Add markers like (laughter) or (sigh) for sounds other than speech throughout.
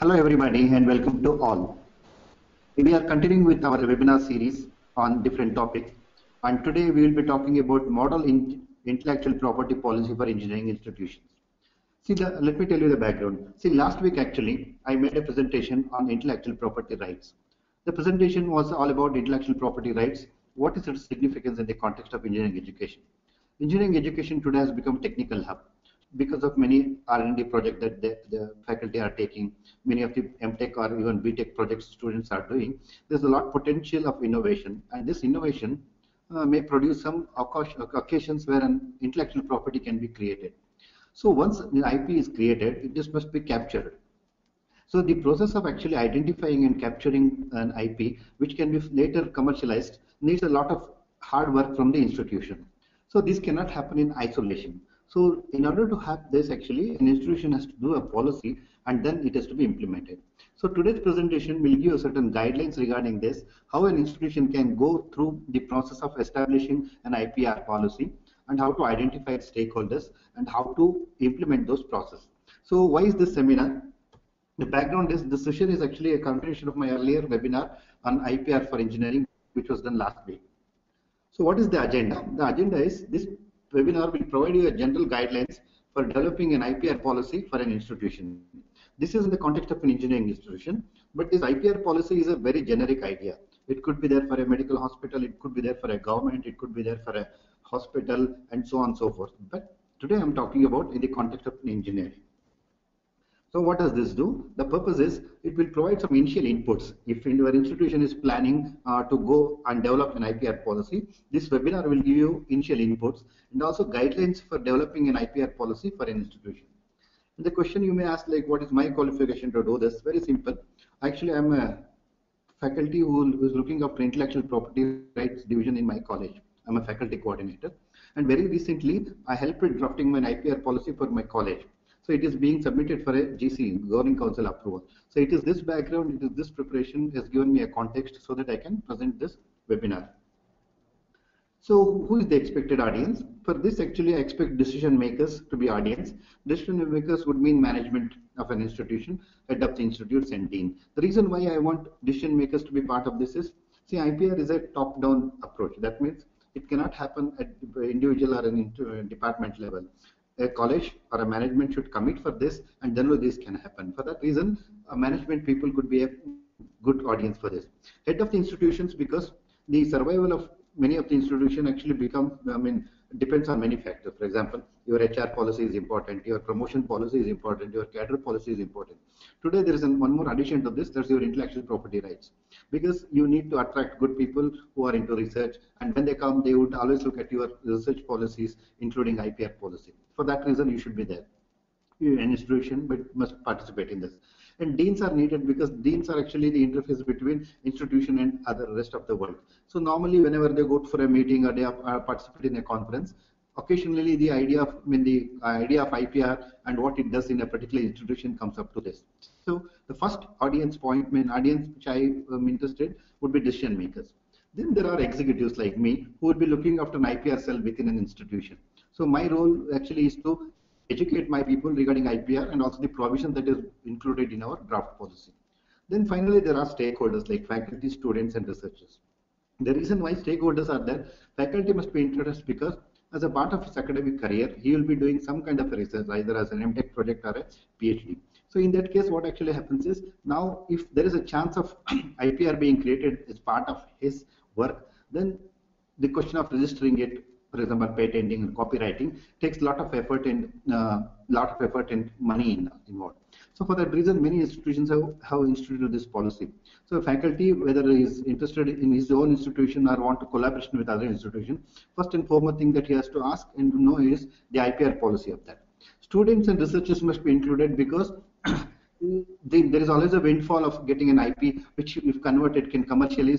Hello everybody and welcome to all. We are continuing with our webinar series on different topics and today we will be talking about model in intellectual property policy for engineering institutions. See, the, let me tell you the background. See, last week actually I made a presentation on intellectual property rights. The presentation was all about intellectual property rights. What is its significance in the context of engineering education? Engineering education today has become a technical hub because of many R&D projects that the, the, faculty are taking, many of the MTech or even BTech projects students are doing, there's a lot potential of innovation and this innovation uh, may produce some occasions where an intellectual property can be created. So once the IP is created, it just must be captured. So the process of actually identifying and capturing an IP, which can be later commercialized, needs a lot of hard work from the institution. So this cannot happen in isolation. So in order to have this actually an institution has to do a policy and then it has to be implemented. So today's presentation will give certain guidelines regarding this, how an institution can go through the process of establishing an IPR policy and how to identify stakeholders and how to implement those processes. So why is this seminar? The background is this session is actually a continuation of my earlier webinar on IPR for engineering, which was done last week. So what is the agenda? The agenda is this webinar will provide you a general guidelines for developing an IPR policy for an institution. This is in the context of an engineering institution, but this IPR policy is a very generic idea. It could be there for a medical hospital, it could be there for a government, it could be there for a hospital, and so on and so forth. But today I'm talking about in the context of an engineering. So what does this do? The purpose is it will provide some initial inputs. If your institution is planning uh, to go and develop an IPR policy, this webinar will give you initial inputs and also guidelines for developing an IPR policy for an institution. And the question you may ask like what is my qualification to do this? Very simple. Actually I'm a faculty who is looking after intellectual property rights division in my college. I'm a faculty coordinator and very recently I helped in drafting my IPR policy for my college. So it is being submitted for a GC, Governing Council approval. So it is this background, it is this preparation has given me a context so that I can present this webinar. So who is the expected audience? For this actually I expect decision makers to be audience. Decision makers would mean management of an institution, the institutes and dean. The reason why I want decision makers to be part of this is, see IPR is a top-down approach. That means it cannot happen at individual or an uh, department level a college or a management should commit for this and then this can happen. For that reason, a management people could be a good audience for this. Head of the institutions because the survival of many of the institutions actually become, I mean, depends on many factors. For example, your HR policy is important, your promotion policy is important, your cadre policy is important. Today there is one more addition to this, that's your intellectual property rights. Because you need to attract good people who are into research and when they come they would always look at your research policies including IPR policy. For that reason you should be there. An institution but must participate in this. And deans are needed because deans are actually the interface between institution and other rest of the world. So normally whenever they go for a meeting or they participate in a conference, occasionally the idea of I mean the idea of IPR and what it does in a particular institution comes up to this. So the first audience point, I mean audience which I am interested would be decision makers. Then there are executives like me who would be looking after an IPR cell within an institution. So my role actually is to educate my people regarding IPR and also the provision that is included in our draft policy. Then finally, there are stakeholders like faculty, students, and researchers. The reason why stakeholders are there, faculty must be interested because as a part of his academic career, he will be doing some kind of research, either as an MTech project or a PhD. So in that case, what actually happens is now if there is a chance of (clears throat) IPR being created as part of his work, then the question of registering it for example, patenting and copyrighting takes a lot of effort and uh, lot of effort and money involved. So for that reason, many institutions have, have instituted this policy. So faculty, whether he is interested in his own institution or want to collaboration with other institution, first and foremost thing that he has to ask and to know is the IPR policy of that. Students and researchers must be included because (clears throat) there is always a windfall of getting an IP, which if converted can commercially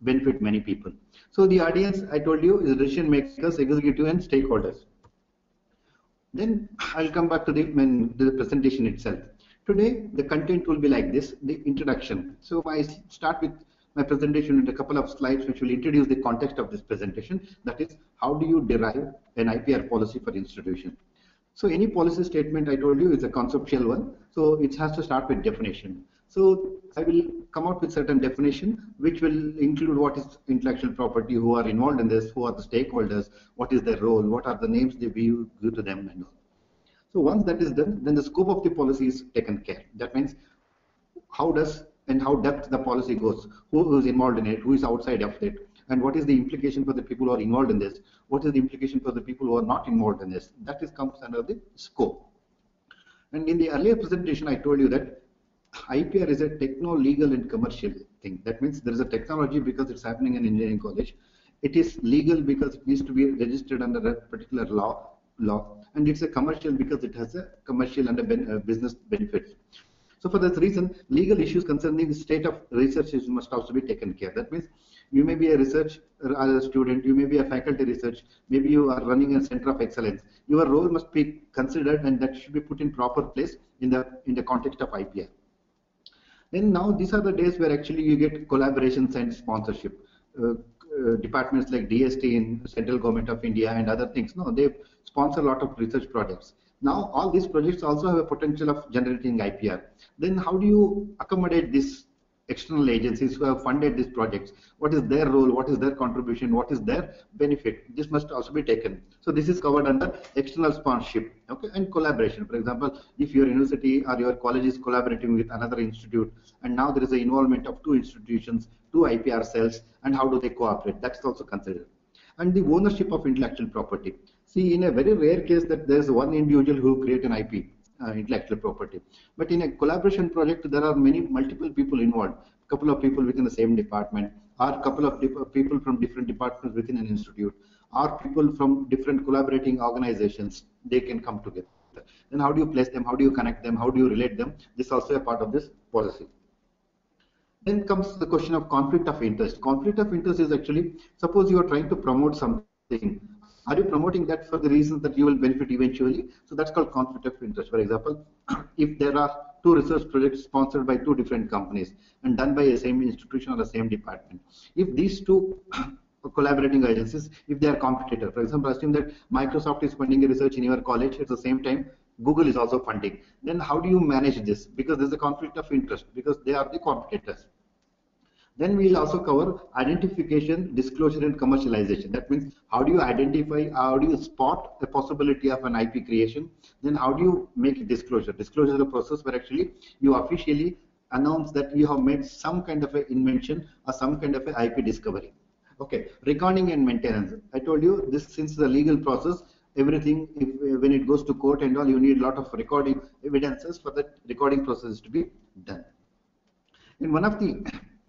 benefit many people. So the audience, I told you, is decision makers, executive, and stakeholders. Then I'll come back to the, the presentation itself. Today, the content will be like this, the introduction. So I start with my presentation with a couple of slides which will introduce the context of this presentation. That is, how do you derive an IPR policy for institution? So any policy statement I told you is a conceptual one. So it has to start with definition. So I will come out with certain definition which will include what is intellectual property, who are involved in this, who are the stakeholders, what is their role, what are the names they give to them and all. So once that is done, then the scope of the policy is taken care. That means how does and how depth the policy goes, who is involved in it, who is outside of it, and what is the implication for the people who are involved in this, what is the implication for the people who are not involved in this. That is comes under the scope. And in the earlier presentation, I told you that IPR is a techno, legal, and commercial thing. That means there is a technology because it's happening in engineering college. It is legal because it needs to be registered under a particular law, law, and it's a commercial because it has a commercial and a ben, uh, business benefit. So for this reason, legal issues concerning the state of research must also be taken care. That means you may be a research uh, student, you may be a faculty research, maybe you are running a center of excellence. Your role must be considered and that should be put in proper place in the in the context of IPR. Then now these are the days where actually you get collaborations and sponsorship. Uh, uh, departments like DST in central government of India and other things, no, they sponsor a lot of research projects. Now all these projects also have a potential of generating IPR. Then how do you accommodate this external agencies who have funded these projects. What is their role? What is their contribution? What is their benefit? This must also be taken. So this is covered under external sponsorship okay, and collaboration. For example, if your university or your college is collaborating with another institute and now there is an involvement of two institutions, two IPR cells, and how do they cooperate? That's also considered. And the ownership of intellectual property. See, in a very rare case that there's one individual who create an IP, uh, intellectual property. But in a collaboration project, there are many multiple people involved. A couple of people within the same department, or a couple of people from different departments within an institute, or people from different collaborating organizations. They can come together. Then how do you place them? How do you connect them? How do you relate them? This is also a part of this policy. Then comes the question of conflict of interest. Conflict of interest is actually, suppose you are trying to promote something are you promoting that for the reasons that you will benefit eventually? So that's called conflict of interest. For example, (clears throat) if there are two research projects sponsored by two different companies and done by the same institution or the same department, if these two (clears throat) collaborating agencies, if they are competitor, for example, assume that Microsoft is funding a research in your college at the same time Google is also funding. Then how do you manage this? Because there's a conflict of interest because they are the competitors. Then we'll also cover identification, disclosure, and commercialization. That means how do you identify, how do you spot the possibility of an IP creation? Then how do you make disclosure? Disclosure is a process where actually you officially announce that you have made some kind of an invention or some kind of an IP discovery. Okay, recording and maintenance. I told you this since the legal process, everything if, when it goes to court and all, you need a lot of recording evidences for that recording process to be done. In one of the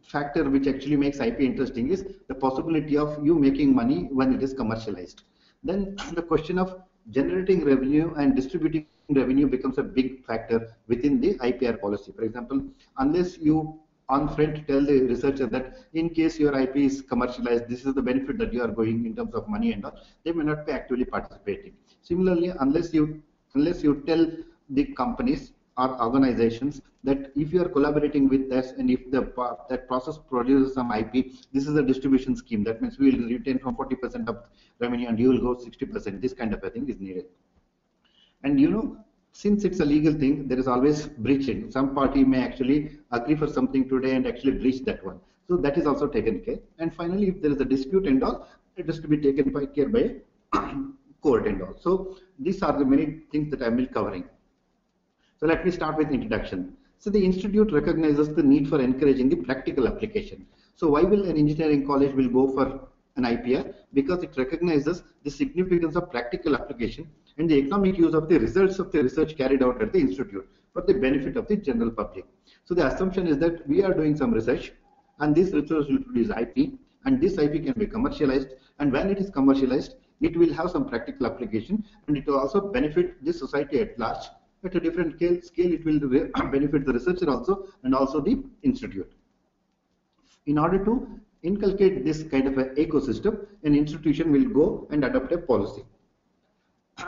factor which actually makes IP interesting is the possibility of you making money when it is commercialized. Then the question of generating revenue and distributing revenue becomes a big factor within the IPR policy. For example, unless you on front tell the researcher that in case your IP is commercialized, this is the benefit that you are going in terms of money and all, they may not be actively participating. Similarly, unless you unless you tell the companies or organizations that if you are collaborating with us and if the that process produces some IP, this is a distribution scheme. That means we will retain from 40% of revenue and you will go 60%. This kind of a thing is needed. And you know, since it's a legal thing, there is always breaching. Some party may actually agree for something today and actually breach that one. So that is also taken care. And finally, if there is a dispute and all, it has to be taken by care by (coughs) court and all. So these are the many things that I am covering. So let me start with introduction. So the institute recognizes the need for encouraging the practical application. So why will an engineering college will go for an IPR? Because it recognizes the significance of practical application and the economic use of the results of the research carried out at the institute for the benefit of the general public. So the assumption is that we are doing some research and this research will produce IP and this IP can be commercialized and when it is commercialized it will have some practical application and it will also benefit the society at large at a different scale, scale it will (coughs) benefit the researcher also and also the institute. In order to inculcate this kind of an ecosystem, an institution will go and adopt a policy. (coughs)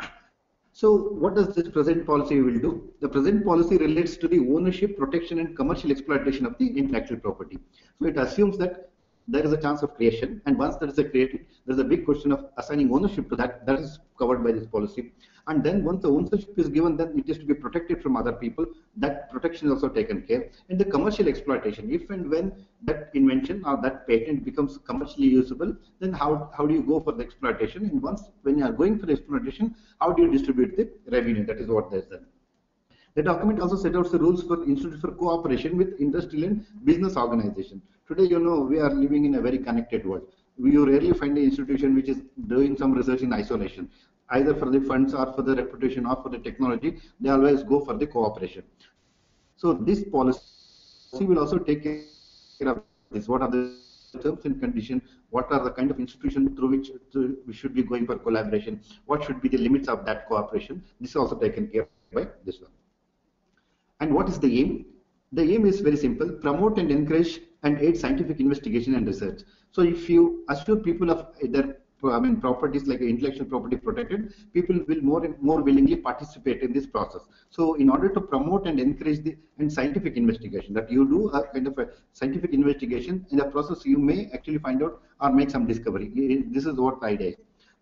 So what does this present policy will do? The present policy relates to the ownership, protection and commercial exploitation of the intellectual property. So it assumes that there is a chance of creation and once there is a created, there is a big question of assigning ownership to that. That is covered by this policy. And then once the ownership is given, then it is to be protected from other people. That protection is also taken care. And the commercial exploitation, if and when that invention or that patent becomes commercially usable, then how, how do you go for the exploitation? And once when you are going for exploitation, how do you distribute the revenue? That is what there's done. The document also set out the rules for Institute for cooperation with industrial and business organization. Today, you know, we are living in a very connected world. You rarely find an institution which is doing some research in isolation, either for the funds or for the reputation or for the technology. They always go for the cooperation. So this policy will also take care of this. What are the terms and conditions? What are the kind of institutions through which we should be going for collaboration? What should be the limits of that cooperation? This is also taken care by this one. And what is the aim? The aim is very simple, promote and encourage and aid scientific investigation and research. So if you assure people of their I mean, properties like intellectual property protected, people will more and more willingly participate in this process. So in order to promote and encourage the and scientific investigation, that you do a kind of a scientific investigation in the process, you may actually find out or make some discovery. This is what the idea is.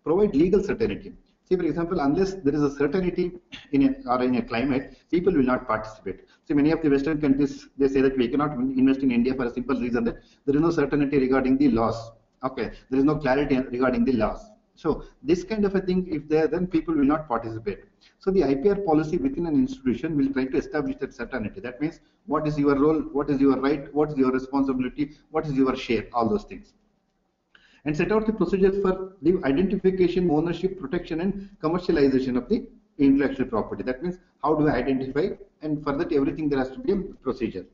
Provide legal certainty. See, for example, unless there is a certainty in a, or in a climate, people will not participate. See, many of the Western countries, they say that we cannot invest in India for a simple reason that there is no certainty regarding the laws. Okay, there is no clarity regarding the laws. So this kind of a thing, if there, then people will not participate. So the IPR policy within an institution will try to establish that certainty. That means what is your role, what is your right, what is your responsibility, what is your share, all those things and set out the procedures for the identification, ownership, protection, and commercialization of the intellectual property. That means how do I identify, and for that everything there has to be a procedure.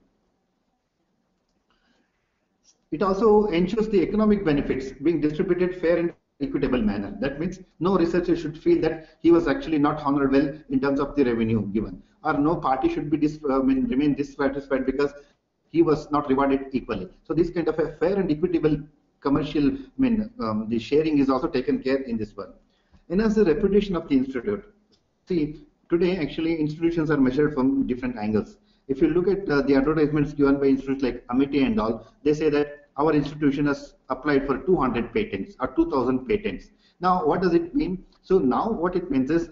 It also ensures the economic benefits being distributed fair and equitable manner. That means no researcher should feel that he was actually not honored well in terms of the revenue given, or no party should be dis uh, remain dissatisfied because he was not rewarded equally. So this kind of a fair and equitable commercial, I mean, um, the sharing is also taken care in this one. And as the reputation of the institute, see, today actually institutions are measured from different angles. If you look at uh, the advertisements given by institutes like Amity and all, they say that our institution has applied for 200 patents or 2000 patents. Now, what does it mean? So now what it means is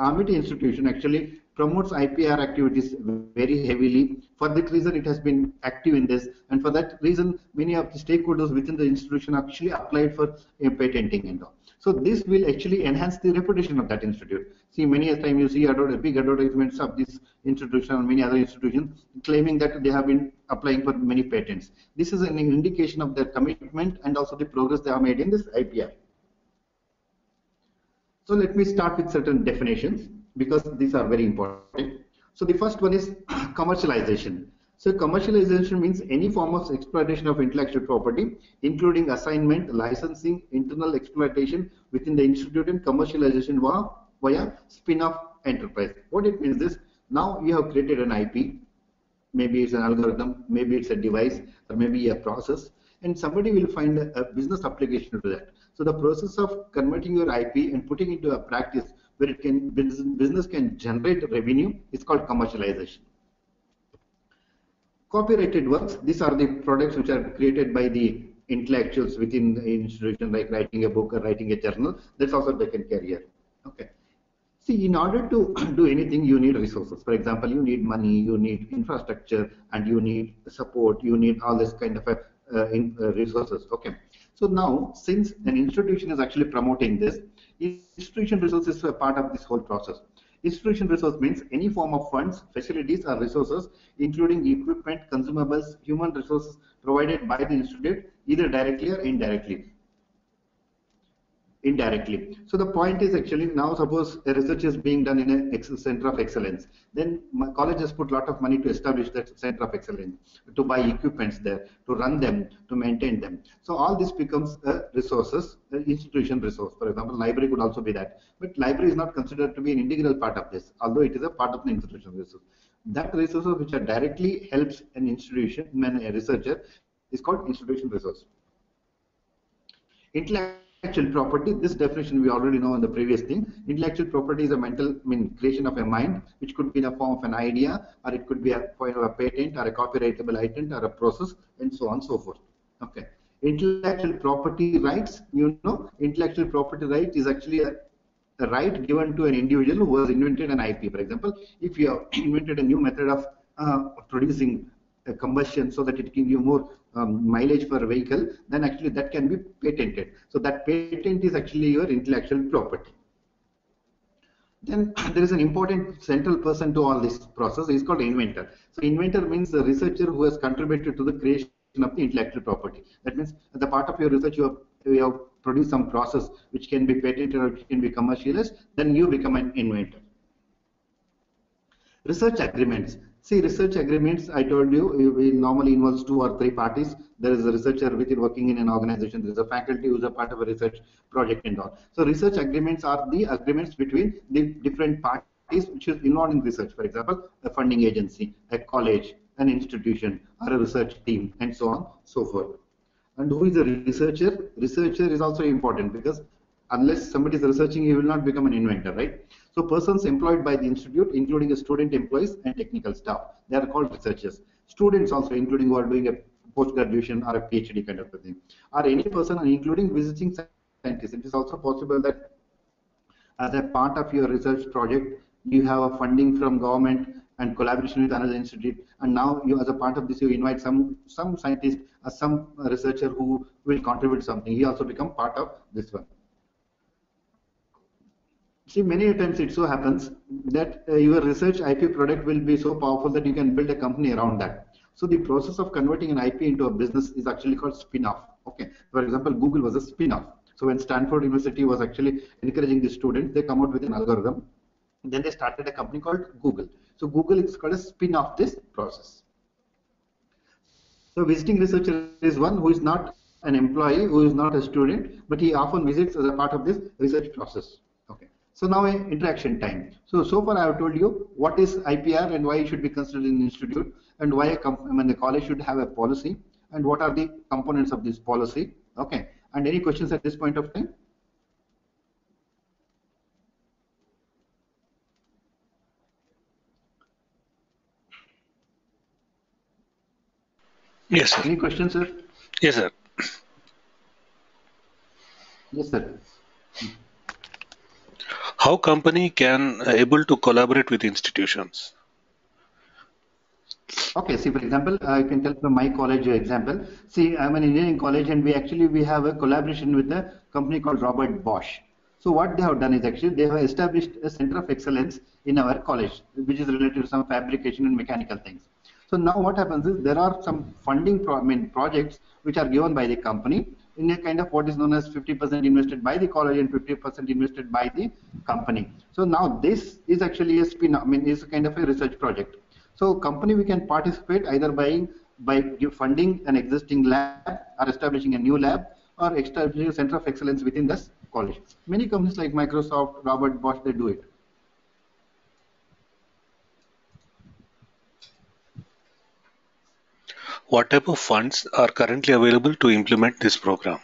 Amity institution actually promotes IPR activities very heavily. For that reason, it has been active in this, and for that reason, many of the stakeholders within the institution actually applied for a patenting and all. So this will actually enhance the reputation of that institute. See, many a time you see big advertisements of this institution and many other institutions claiming that they have been applying for many patents. This is an indication of their commitment and also the progress they have made in this IPR. So let me start with certain definitions because these are very important. So the first one is (clears throat) commercialization. So commercialization means any form of exploitation of intellectual property, including assignment, licensing, internal exploitation within the institute and commercialization via, spin-off enterprise. What it means is now you have created an IP, maybe it's an algorithm, maybe it's a device, or maybe a process, and somebody will find a, a business application to that. So the process of converting your IP and putting it into a practice where it can business can generate revenue is called commercialization. Copyrighted works, these are the products which are created by the intellectuals within the institution, like writing a book or writing a journal. That's also taken care here. Okay. See, in order to (clears throat) do anything, you need resources. For example, you need money, you need infrastructure, and you need support. You need all this kind of a, uh, in, uh, resources. Okay. So now, since an institution is actually promoting this, Institution resources are part of this whole process. Institution resource means any form of funds, facilities, or resources, including equipment, consumables, human resources provided by the institute, either directly or indirectly indirectly. So the point is actually now suppose a research is being done in a center of excellence. Then my college has put a lot of money to establish that center of excellence, to buy equipments there, to run them, to maintain them. So all this becomes a resources, an institution resource. For example, library could also be that. But library is not considered to be an integral part of this, although it is a part of the institution resource. That resources which are directly helps an institution, a researcher, is called institution resource. Intellect intellectual property, this definition we already know in the previous thing. Intellectual property is a mental I mean, creation of a mind, which could be in the form of an idea, or it could be a point of a patent, or a copyrightable item, or a process, and so on and so forth. Okay. Intellectual property rights, you know, intellectual property right is actually a right given to an individual who has invented an IP. For example, if you have (clears throat) invented a new method of uh, producing combustion so that it can give more um, mileage for a vehicle, then actually that can be patented. So that patent is actually your intellectual property. Then (clears throat) there is an important central person to all this process. He's called inventor. So inventor means the researcher who has contributed to the creation of the intellectual property. That means a part of your research, you have, you have produced some process which can be patented or which can be commercialized. Then you become an inventor. Research agreements. See, research agreements, I told you, we normally involves two or three parties. There is a researcher within working in an organization. There is a faculty who is a part of a research project and all. So research agreements are the agreements between the different parties which is involved in research. For example, a funding agency, a college, an institution, or a research team, and so on, so forth. And who is a researcher? Researcher is also important because unless somebody is researching, he will not become an inventor, right? So persons employed by the institute, including student employees and technical staff, they are called researchers. Students also, including who are doing a post-graduation or a PhD kind of a thing, or any person, including visiting scientists. It is also possible that as a part of your research project, you have a funding from government and collaboration with another institute, and now you, as a part of this, you invite some some scientist or some researcher who will contribute something. He also become part of this one. See, many times it so happens that uh, your research IP product will be so powerful that you can build a company around that. So the process of converting an IP into a business is actually called spin-off. Okay. For example, Google was a spin-off. So when Stanford University was actually encouraging the students, they come out with an algorithm. Then they started a company called Google. So Google is called a spin-off this process. So visiting researcher is one who is not an employee, who is not a student, but he often visits as a part of this research process. So now interaction time. So, so far I have told you what is IPR and why it should be considered in institute and why a a I mean, the college should have a policy and what are the components of this policy. Okay. And any questions at this point of time? Yes, sir. Any questions, sir? Yes, sir. Yes, sir how company can uh, able to collaborate with institutions? Okay see for example i can tell from my college example. See i'm an engineering college and we actually we have a collaboration with a company called Robert Bosch. So what they have done is actually they have established a center of excellence in our college which is related to some fabrication and mechanical things. So now what happens is there are some funding pro I mean, projects which are given by the company in a kind of what is known as 50% invested by the college and 50% invested by the company. So now this is actually a spin, I mean, is a kind of a research project. So company we can participate either by by funding an existing lab or establishing a new lab or establishing a center of excellence within this college. Many companies like Microsoft, Robert Bosch, they do it. What type of funds are currently available to implement this program?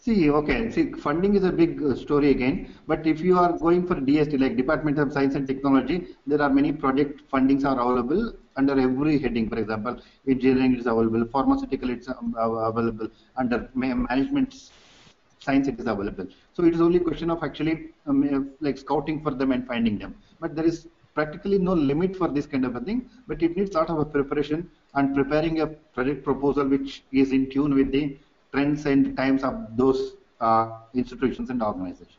See, okay, see, funding is a big uh, story again, but if you are going for DST, like Department of Science and Technology, there are many project fundings are available under every heading. For example, engineering is available, pharmaceutical is um, available, under management science it is available. So it is only a question of actually um, like scouting for them and finding them. But there is practically no limit for this kind of a thing, but it needs sort of a preparation and preparing a project proposal which is in tune with the trends and times of those uh, institutions and organizations.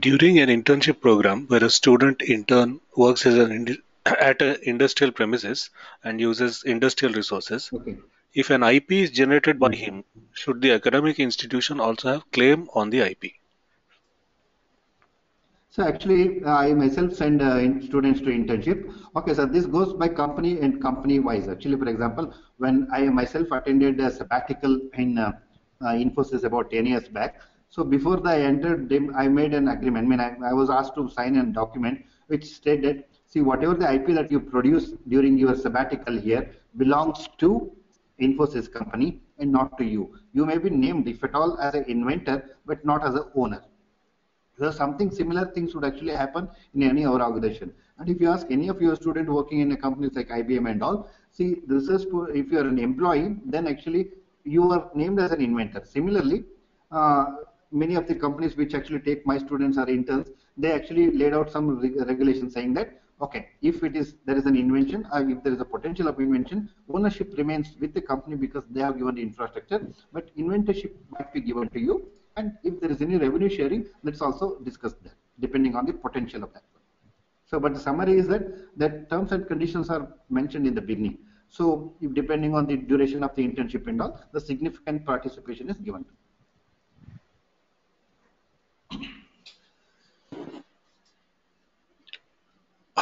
During an internship program where a student intern works as an (coughs) at an industrial premises and uses industrial resources, okay. If an IP is generated by him, should the academic institution also have claim on the IP? So actually, I myself send uh, students to internship. Okay, so this goes by company and company wise. Actually, for example, when I myself attended a sabbatical in uh, uh, Infosys about 10 years back, so before I entered, I made an agreement. I mean, I, I was asked to sign a document which stated, see, whatever the IP that you produce during your sabbatical here belongs to Infosys company and not to you. You may be named, if at all, as an inventor, but not as an owner. So something similar things would actually happen in any other organization. And if you ask any of your students working in a companies like IBM and all, see, this is if you are an employee, then actually you are named as an inventor. Similarly, uh, many of the companies which actually take my students or interns, they actually laid out some re regulations saying that okay, if it is there is an invention, or if there is a potential of invention, ownership remains with the company because they have given the infrastructure, but inventorship might be given to you. And if there is any revenue sharing, let's also discuss that, depending on the potential of that. So, but the summary is that that terms and conditions are mentioned in the beginning. So, if depending on the duration of the internship and all, the significant participation is given.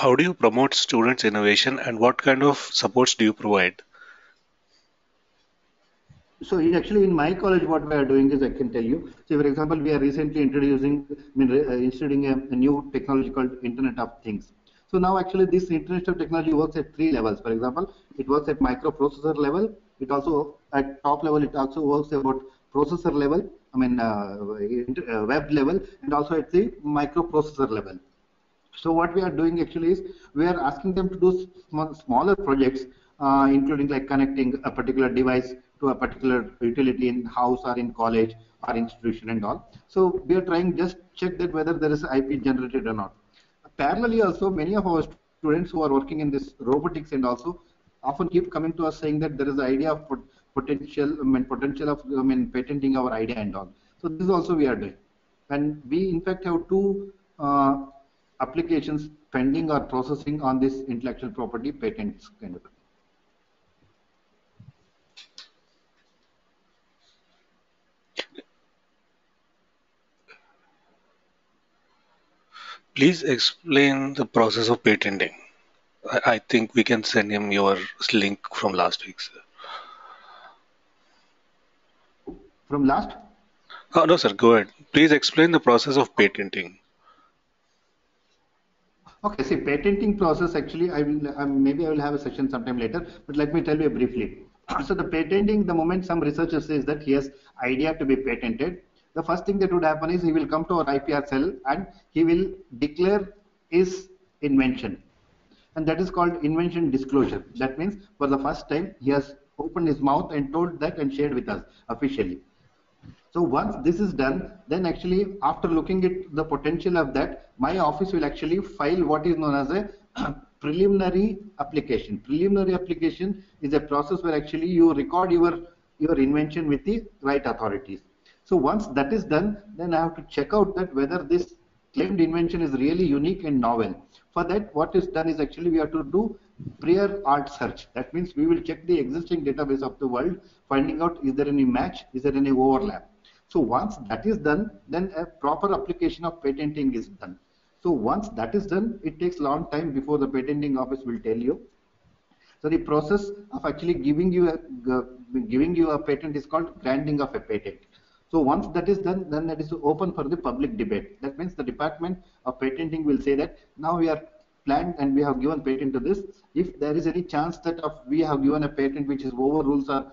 How do you promote students' innovation and what kind of supports do you provide? So actually in my college what we are doing is I can tell you. So for example, we are recently introducing, I mean, uh, introducing a, a, new technology called Internet of Things. So now actually this Internet of Technology works at three levels. For example, it works at microprocessor level. It also at top level, it also works about processor level. I mean, uh, uh, web level and also at the microprocessor level. So what we are doing actually is we are asking them to do small, smaller projects, uh, including like connecting a particular device to a particular utility in house or in college or institution and all. So we are trying just check that whether there is IP generated or not. Parallelly also many of our students who are working in this robotics and also often keep coming to us saying that there is the idea of potential, I mean potential of I mean patenting our idea and all. So this also we are doing. And we in fact have two uh, applications pending or processing on this intellectual property patents kind of Please explain the process of patenting. I, think we can send him your link from last week. Sir. From last? Oh, no, sir. Go ahead. Please explain the process of patenting. Okay, see, patenting process actually, I will um, maybe I will have a session sometime later, but let me tell you briefly. (clears throat) So the patenting, the moment some researcher says that he has idea to be patented, the first thing that would happen is he will come to our IPR cell and he will declare his invention. And that is called invention disclosure. That means for the first time he has opened his mouth and told that and shared with us officially. So once this is done, then actually after looking at the potential of that, my office will actually file what is known as a (clears throat) preliminary application. Preliminary application is a process where actually you record your your invention with the right authorities. So once that is done, then I have to check out that whether this claimed invention is really unique and novel. For that, what is done is actually we have to do prior art search. That means we will check the existing database of the world, finding out is there any match, is there any overlap. So once that is done, then a proper application of patenting is done. So once that is done, it takes long time before the patenting office will tell you. So the process of actually giving you a giving you a patent is called granting of a patent. So once that is done, then that is open for the public debate. That means the Department of Patenting will say that now we are planned and we have given patent to this. If there is any chance that of we have given a patent which is overrules or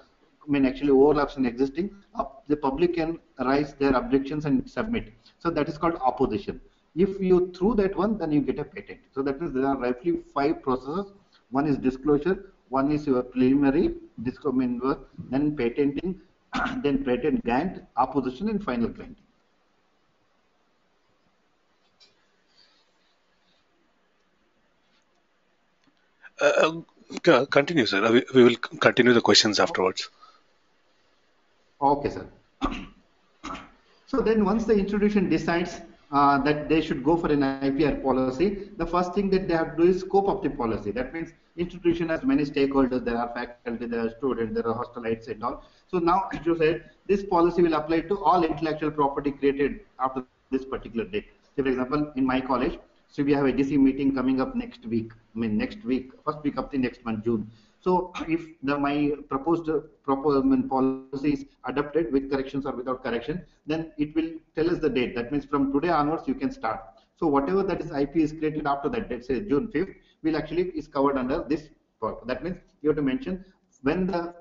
I mean actually overlaps in existing, uh, the public can raise their objections and submit. So that is called opposition. If you through that one, then you get a patent. So that means there are roughly five processes. One is disclosure, one is your preliminary, disclosure, then patenting, (coughs) then patent grant, opposition, and final granting. Uh, uh continue, sir. We, we will continue the questions afterwards. Okay, sir. so then once the institution decides uh, that they should go for an IPR policy, the first thing that they have to do is scope of the policy. That means institution has many stakeholders. There are faculty, there are students, there are hostelites and all. So now, as you said, this policy will apply to all intellectual property created after this particular date. So for example, in my college, so we have a DC meeting coming up next week. I mean, next week, first week of the next month, June. So if the my proposed proposal policy is adopted with corrections or without correction, then it will tell us the date. That means from today onwards you can start. So whatever that is IP is created after that date, say June 5th, will actually is covered under this. That means you have to mention when the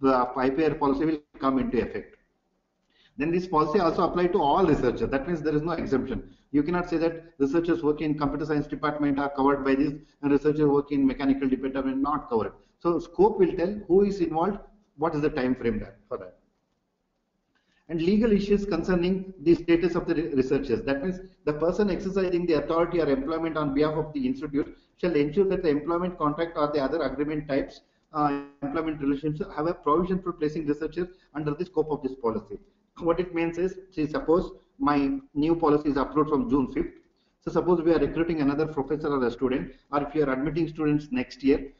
the IPR policy will come into effect. Then this policy also apply to all researchers. That means there is no exemption. You cannot say that researchers working in computer science department are covered by this and researchers working in mechanical department not covered. So scope will tell who is involved, what is the time frame there for that. And legal issues concerning the status of the researchers. That means the person exercising the authority or employment on behalf of the institute shall ensure that the employment contract or the other agreement types uh, employment relations have a provision for placing researchers under the scope of this policy. What it means is, see, suppose my new policy is approved from June 5th. So suppose we are recruiting another professor or a student, or if you are admitting students next year,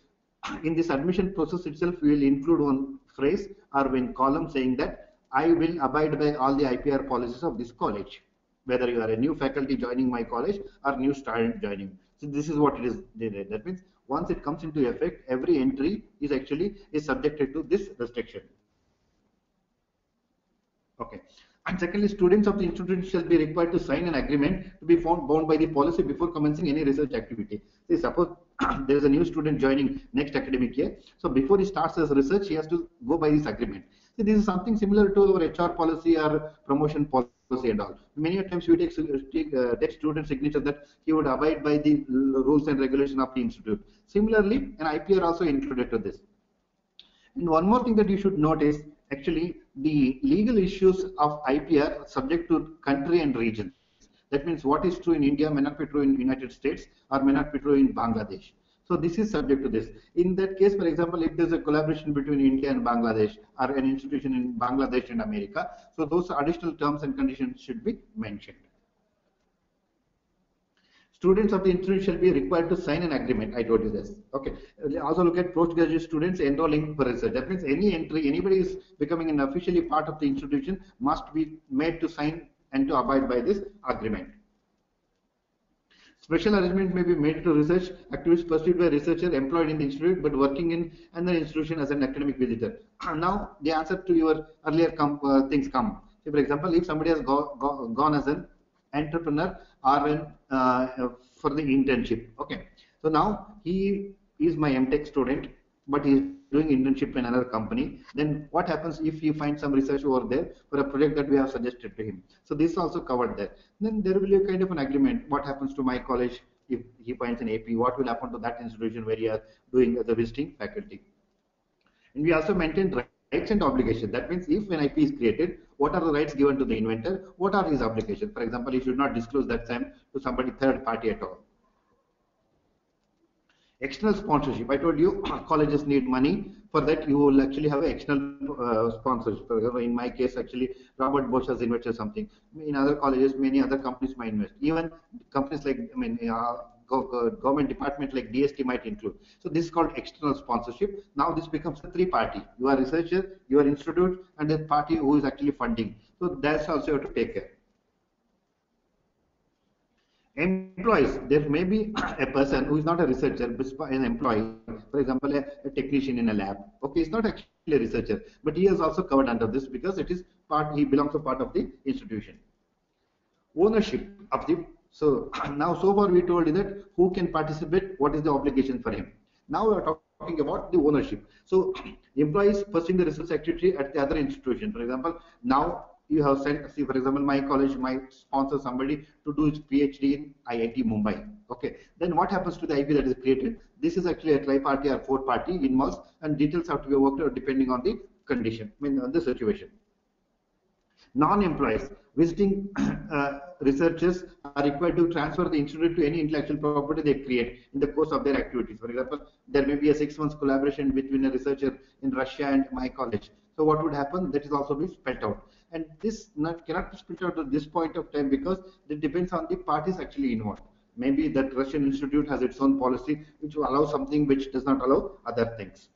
in this admission process itself, we will include one phrase or one column saying that I will abide by all the IPR policies of this college, whether you are a new faculty joining my college or new student joining. So this is what it is. That means once it comes into effect, every entry is actually is subjected to this restriction. Okay. And secondly, students of the institution shall be required to sign an agreement to be found bound by the policy before commencing any research activity. See, suppose (clears throat) there is a new student joining next academic year. So before he starts his research, he has to go by this agreement. See, this is something similar to our HR policy or promotion policy and all. Many times we take, take, uh, take student signature that he would abide by the rules and regulation of the institute. Similarly, an IPR also included to this. And one more thing that you should notice actually the legal issues of IPR subject to country and region. That means what is true in India may not be true in United States or may not be true in Bangladesh. So this is subject to this. In that case, for example, if there's a collaboration between India and Bangladesh or an institution in Bangladesh and America, so those additional terms and conditions should be mentioned. Students of the institute shall be required to sign an agreement. I told you this. Okay. Also look at postgraduate students enrolling for research. That means any entry, anybody is becoming an officially part of the institution must be made to sign and to abide by this agreement. Special arrangement may be made to research activities pursued by researcher employed in the institute but working in another institution as an academic visitor. (clears throat) now the answer to your earlier com uh, things come. So for example, if somebody has go, go, gone as an entrepreneur or an, uh, for the internship. Okay. So now he is my MTech student, but he is doing internship in another company. Then what happens if you find some research over there for a project that we have suggested to him? So this also covered there. Then there will be a kind of an agreement. What happens to my college if he finds an AP? What will happen to that institution where he is doing the visiting faculty? And we also maintain rights and obligations. That means if an IP is created, what are the rights given to the inventor? What are his obligations? For example, he should not disclose that same to somebody third party at all. External sponsorship. I told you (clears throat) colleges need money. For that, you will actually have external uh, sponsorship. For example, in my case, actually, Robert Bosch has invested something. In other colleges, many other companies might invest. Even companies like, I mean, uh, government department like DST might include. So this is called external sponsorship. Now this becomes a three-party. You are researcher, you are institute, and the party who is actually funding. So that's also you have to take care. Employees, there may be (coughs) a person who is not a researcher, but an employee, for example, a, a technician in a lab. Okay, he's not actually a researcher, but he is also covered under this because it is part, he belongs to part of the institution. Ownership of the so (clears throat) now so far we told you that who can participate, what is the obligation for him. Now we are talking about the ownership. So (clears throat) employees pursuing the research activity at the other institution. For example, now you have sent, see for example, my college might sponsor somebody to do his PhD in IIT Mumbai. Okay, then what happens to the IP that is created? This is actually a tri-party or four-party involves and details have to be worked out depending on the condition, I mean the situation. Non-employees visiting (clears throat) uh, researchers are required to transfer the institute to any intellectual property they create in the course of their activities. For example, there may be a six months collaboration between a researcher in Russia and my college. So what would happen? That is also be spelled out. And this not, cannot be spelled out at this point of time because it depends on the parties actually involved. Maybe that Russian institute has its own policy which will allow something which does not allow other things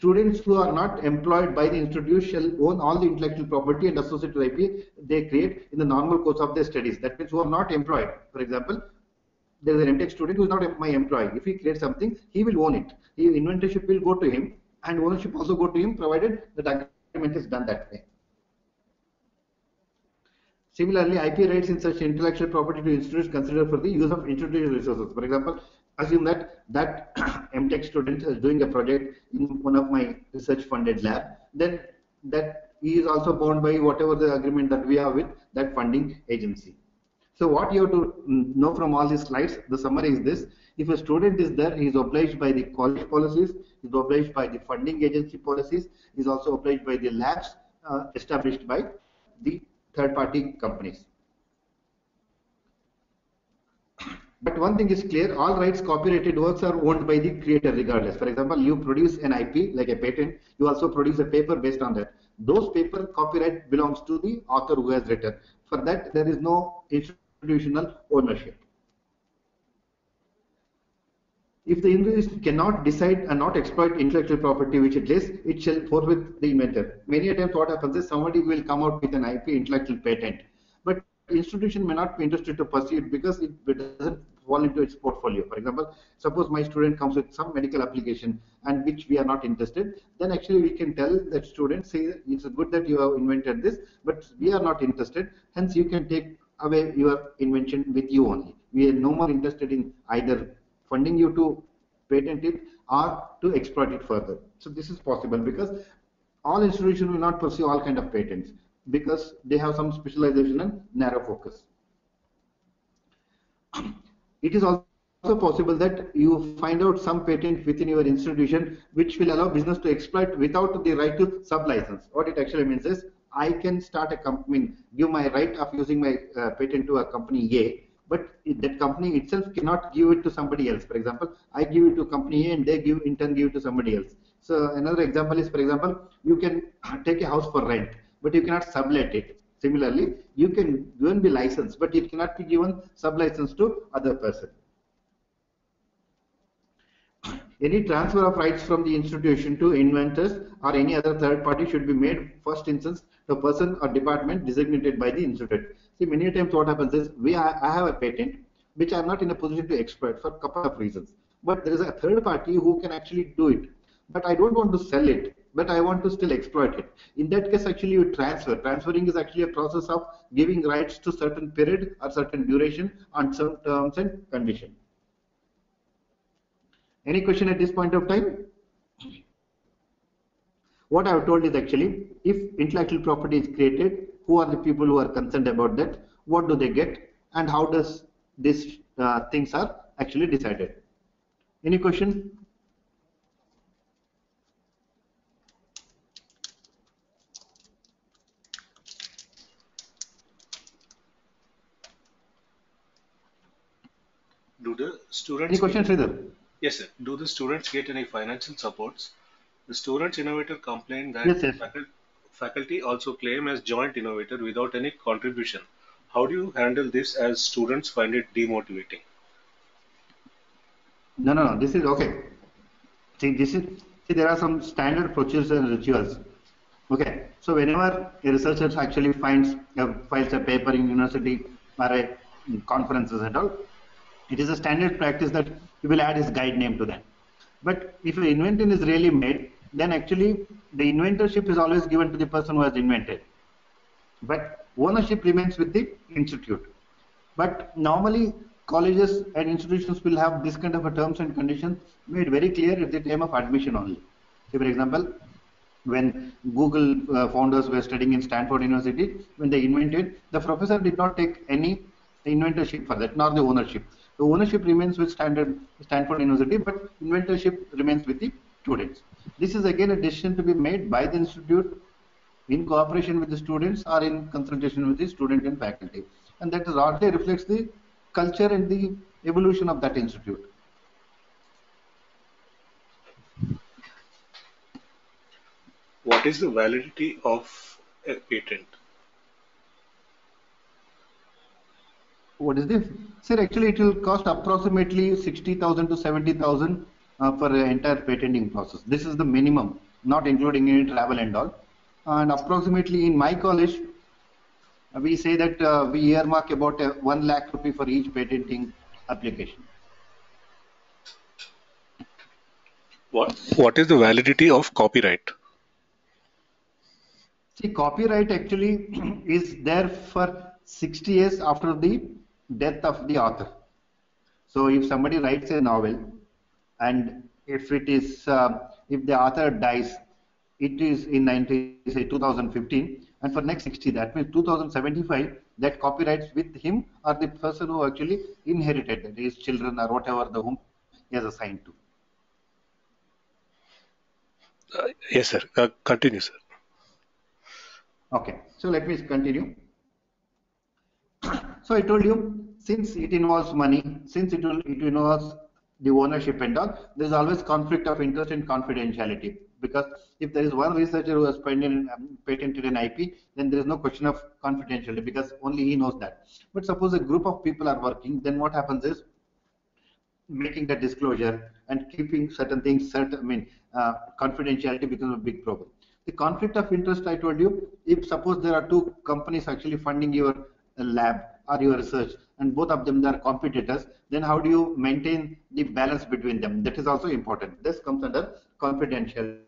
students who are not employed by the institute shall own all the intellectual property and associated IP they create in the normal course of their studies. That means who are not employed. For example, there is an MTech student who is not my employee. If he creates something, he will own it. His inventorship will go to him and ownership also go to him provided the agreement is done that way. Similarly, IP rights in such intellectual property to institutes considered for the use of institutional resources. For example, assume that that (clears throat) MTech student is doing a project in one of my research funded lab, then that he is also bound by whatever the agreement that we have with that funding agency. So what you have to know from all these slides, the summary is this. If a student is there, he is obliged by the college policies, he is obliged by the funding agency policies, he is also obliged by the labs uh, established by the third party companies. But one thing is clear, all rights copyrighted works are owned by the creator regardless. For example, you produce an IP like a patent, you also produce a paper based on that. Those paper copyright belongs to the author who has written. For that, there is no institutional ownership. If the inventor cannot decide and not exploit intellectual property which it is, it shall forfeit the inventor. Many times what happens is somebody will come out with an IP intellectual patent, but institution may not be interested to pursue it because it doesn't fall into its portfolio. For example, suppose my student comes with some medical application and which we are not interested, then actually we can tell that student, say it's good that you have invented this, but we are not interested, hence you can take away your invention with you only. We are no more interested in either funding you to patent it or to exploit it further. So this is possible because all institutions will not pursue all kind of patents because they have some specialization and narrow focus. It is also possible that you find out some patent within your institution which will allow business to exploit without the right to sub-license. What it actually means is I can start a company, give my right of using my uh, patent to a company A, but that company itself cannot give it to somebody else. For example, I give it to company A and they give in turn give it to somebody else. So another example is, for example, you can take a house for rent but you cannot sublet it. Similarly, you can even be licensed, but it cannot be given sub-license to other person. Any transfer of rights from the institution to inventors or any other third party should be made first instance to a person or department designated by the institute. See, many times what happens is we I have a patent which I'm not in a position to exploit for a couple of reasons. But there is a third party who can actually do it. But I don't want to sell it but I want to still exploit it. In that case, actually you transfer. Transferring is actually a process of giving rights to certain period or certain duration on some terms and condition. Any question at this point of time? What I have told is actually, if intellectual property is created, who are the people who are concerned about that? What do they get? And how does these uh, things are actually decided? Any question? Do the students any Sridhar? yes sir. Do the students get any financial supports? The students innovator complained that yes. Faculty, faculty also claim as joint innovator without any contribution. How do you handle this as students find it demotivating? No no no. This is okay. See this is see there are some standard procedures and rituals. Okay. So whenever a researcher actually finds uh, files a paper in university or a conferences and all it is a standard practice that you will add his guide name to that. But if an invention is really made, then actually the inventorship is always given to the person who has invented. But ownership remains with the institute. But normally colleges and institutions will have this kind of a terms and conditions made very clear at the time of admission only. Say for example, when Google uh, founders were studying in Stanford University, when they invented, the professor did not take any inventorship for that, nor the ownership. The ownership remains with Standard, Stanford University, but inventorship remains with the students. This is again a decision to be made by the institute in cooperation with the students or in consultation with the student and faculty. And that largely reflects the culture and the evolution of that institute. What is the validity of a patent? What is this? Sir, actually it will cost approximately 60,000 to 70,000 uh, for the entire patenting process. This is the minimum, not including any travel and all. And approximately in my college, we say that uh, we earmark about uh, 1 lakh rupee for each patenting application. What, what is the validity of copyright? See, copyright actually (clears throat) is there for 60 years after the death of the author. So if somebody writes a novel and if it is uh, if the author dies it is in 90, say 2015, and for next 60, that means 2075, that copyrights with him or the person who actually inherited it, his children or whatever the whom he has assigned to. Uh, yes, sir. Uh, continue, sir. Okay, so let me continue. So I told you, since it involves money, since it, it involves the ownership and all, there is always conflict of interest and confidentiality. Because if there is one researcher who has patented, um, patented an IP, then there is no question of confidentiality because only he knows that. But suppose a group of people are working, then what happens is making the disclosure and keeping certain things, certain, I mean, uh, confidentiality becomes a big problem. The conflict of interest, I told you, if suppose there are two companies actually funding your uh, lab or your research, and both of them are competitors, then how do you maintain the balance between them? That is also important. This comes under confidentiality.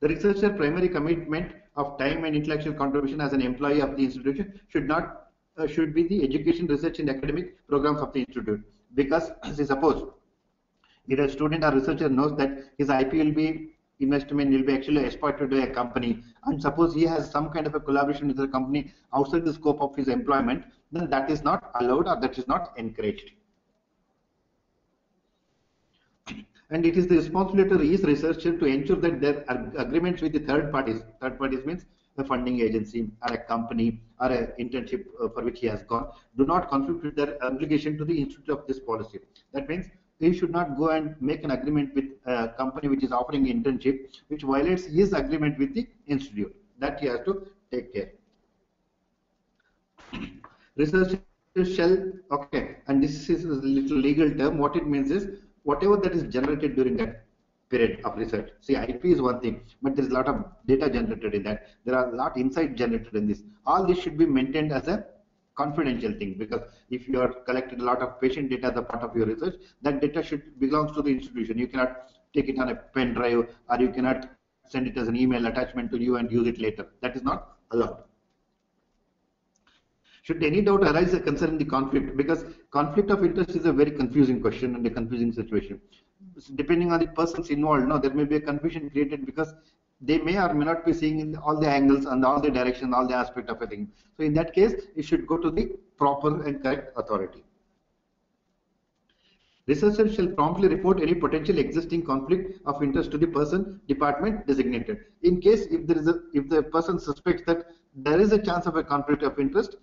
The researcher primary commitment of time and intellectual contribution as an employee of the institution should not uh, should be the education, research, and academic programs of the institute. Because, (clears throat) say, suppose if a student or researcher knows that his IP will be investment will be actually exploited by a company, and suppose he has some kind of a collaboration with a company outside the scope of his employment, then that is not allowed or that is not encouraged. And it is the responsibility of each researcher to ensure that their agreements with the third parties, third parties means a funding agency or a company or an internship uh, for which he has gone, do not conflict with their obligation to the institute of this policy. That means he should not go and make an agreement with a company which is offering internship, which violates his agreement with the institute. That he has to take care. Research shall, okay, and this is a little legal term. What it means is whatever that is generated during that period of research. See, IP is one thing, but there is a lot of data generated in that. There are a lot insight generated in this. All this should be maintained as a confidential thing because if you are collecting a lot of patient data as a part of your research, that data should belongs to the institution. You cannot take it on a pen drive or you cannot send it as an email attachment to you and use it later. That is not allowed. Should any doubt arise concerning the conflict? Because conflict of interest is a very confusing question and a confusing situation depending on the persons involved, no, there may be a confusion created because they may or may not be seeing all the angles and all the direction, all the aspect of a thing. So in that case, you should go to the proper and correct authority. Researchers shall promptly report any potential existing conflict of interest to the person department designated. In case if there is a if the person suspects that there is a chance of a conflict of interest,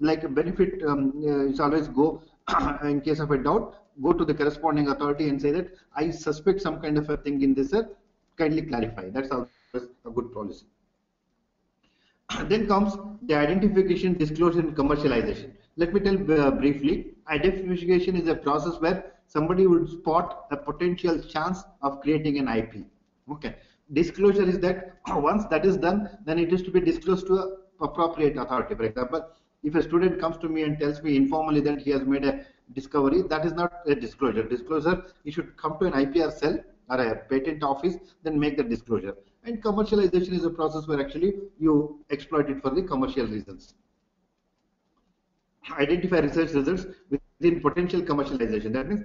like a benefit, um, uh, always go (clears throat) in case of a doubt, go to the corresponding authority and say that I suspect some kind of a thing in this. Kindly clarify. That's always a good policy. (clears throat) then comes the identification, disclosure, and commercialization. Let me tell uh, briefly. Identification is a process where somebody would spot a potential chance of creating an IP. Okay. Disclosure is that (clears throat) once that is done, then it is to be disclosed to a appropriate authority. For example, if a student comes to me and tells me informally that he has made a discovery, that is not a disclosure. Disclosure, he should come to an IPR cell or a patent office, then make the disclosure. And commercialization is a process where actually you exploit it for the commercial reasons. Identify research results within potential commercialization. That means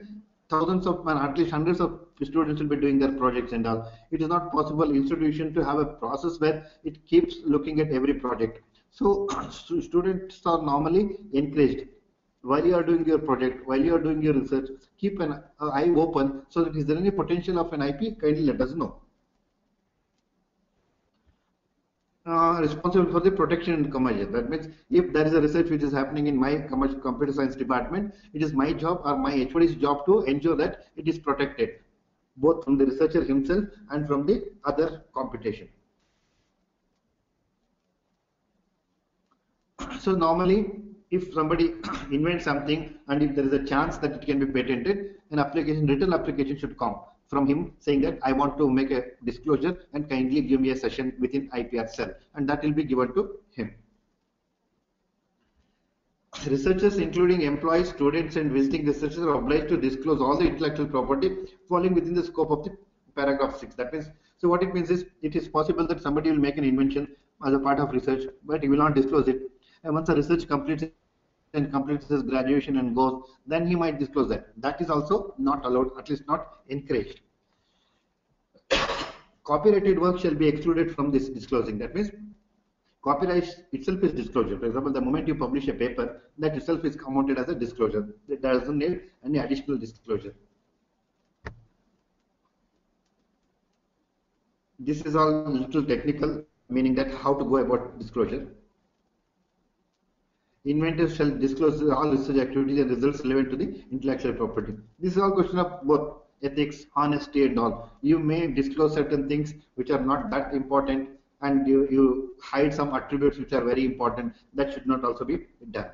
thousands of, and at least hundreds of students will be doing their projects and all. It is not possible institution to have a process where it keeps looking at every project. So (clears throat) students are normally encouraged while you are doing your project, while you are doing your research, keep an eye open so that is there any potential of an IP, kindly let us know. Uh, responsible for the protection and commercial. That means if there is a research which is happening in my commercial computer science department, it is my job or my HOD's job to ensure that it is protected, both from the researcher himself and from the other computation. So normally if somebody (clears throat) invents something and if there is a chance that it can be patented, an application, written application should come from him saying that I want to make a disclosure and kindly give me a session within IPR cell and that will be given to him. Researchers including employees, students and visiting researchers are obliged to disclose all the intellectual property falling within the scope of the paragraph 6. That means, so what it means is it is possible that somebody will make an invention as a part of research but he will not disclose it and once the research completes and completes his graduation and goes, then he might disclose that. That is also not allowed, at least not encouraged. (coughs) copyrighted work shall be excluded from this disclosing. That means copyright itself is disclosure. For example, the moment you publish a paper, that itself is counted as a disclosure. It doesn't need any additional disclosure. This is all little technical, meaning that how to go about disclosure. Inventors shall disclose all research activities and results relevant to the intellectual property. This is all question of both ethics, honesty and all. You may disclose certain things which are not that important and you, you hide some attributes which are very important. That should not also be done.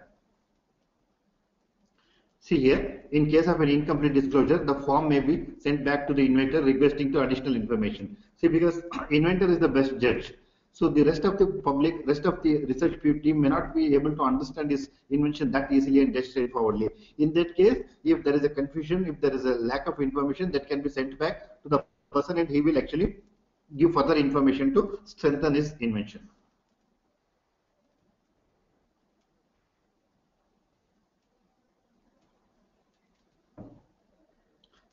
See here, in case of an incomplete disclosure, the form may be sent back to the inventor requesting to additional information. See, because inventor is the best judge. So the rest of the public, rest of the research team may not be able to understand this invention that easily and just straightforwardly. In that case, if there is a confusion, if there is a lack of information, that can be sent back to the person and he will actually give further information to strengthen his invention.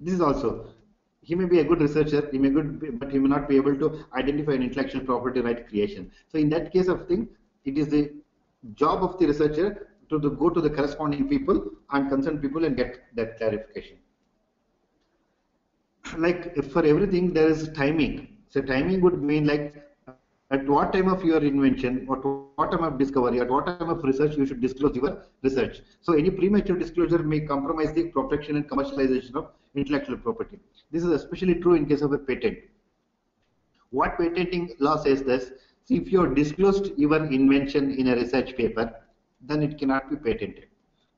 This is also he may be a good researcher, he may good, but he may not be able to identify an intellectual property right creation. So in that case of thing, it is the job of the researcher to, to go to the corresponding people and concerned people and get that clarification. Like for everything, there is timing. So timing would mean like at what time of your invention, or what time of discovery, at what time of research you should disclose your research. So any premature disclosure may compromise the protection and commercialization of intellectual property. This is especially true in case of a patent. What patenting law says this, if you have disclosed your invention in a research paper, then it cannot be patented.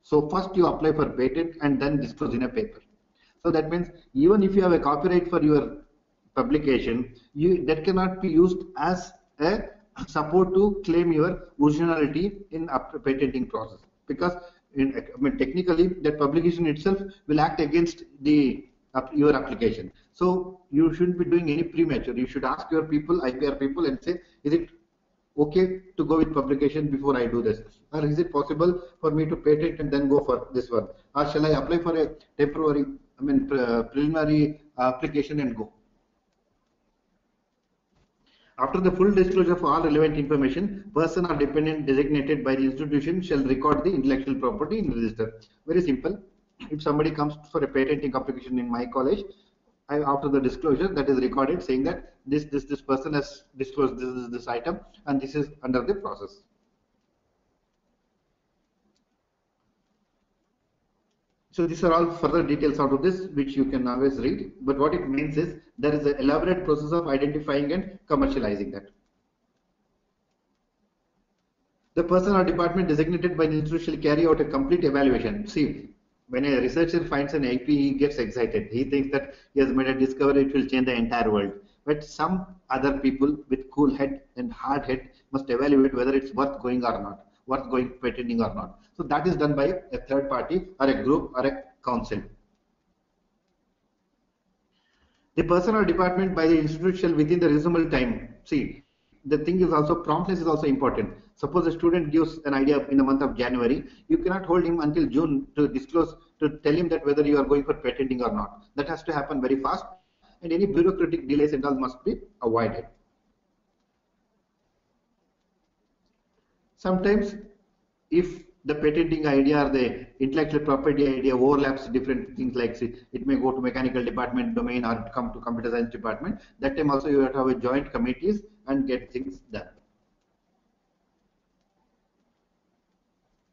So first you apply for patent and then disclose in a paper. So that means even if you have a copyright for your publication, you, that cannot be used as a support to claim your originality in a patenting process because in, I mean, technically that publication itself will act against the your application. So you shouldn't be doing any premature. You should ask your people, IPR people, and say, is it okay to go with publication before I do this, or is it possible for me to patent and then go for this one, or shall I apply for a temporary, I mean, preliminary application and go? After the full disclosure of all relevant information, person or dependent designated by the institution shall record the intellectual property in the register. Very simple. If somebody comes for a patenting application in my college, I, after the disclosure, that is recorded saying that this this this person has disclosed this is this item and this is under the process. So these are all further details out of this which you can always read. But what it means is there is an elaborate process of identifying and commercializing that. The person or department designated by the institution shall carry out a complete evaluation. See, when a researcher finds an IP, he gets excited. He thinks that he has made a discovery, it will change the entire world. But some other people with cool head and hard head must evaluate whether it's worth going or not, worth going patenting or not. So that is done by a third party or a group or a council. The person or department by the institution within the reasonable time. See, the thing is also promptness is also important. Suppose a student gives an idea in the month of January, you cannot hold him until June to disclose, to tell him that whether you are going for patenting or not. That has to happen very fast and any bureaucratic delays and all must be avoided. Sometimes if the patenting idea or the intellectual property idea overlaps different things like it may go to mechanical department domain or come to computer science department. That time also you have to have a joint committees and get things done.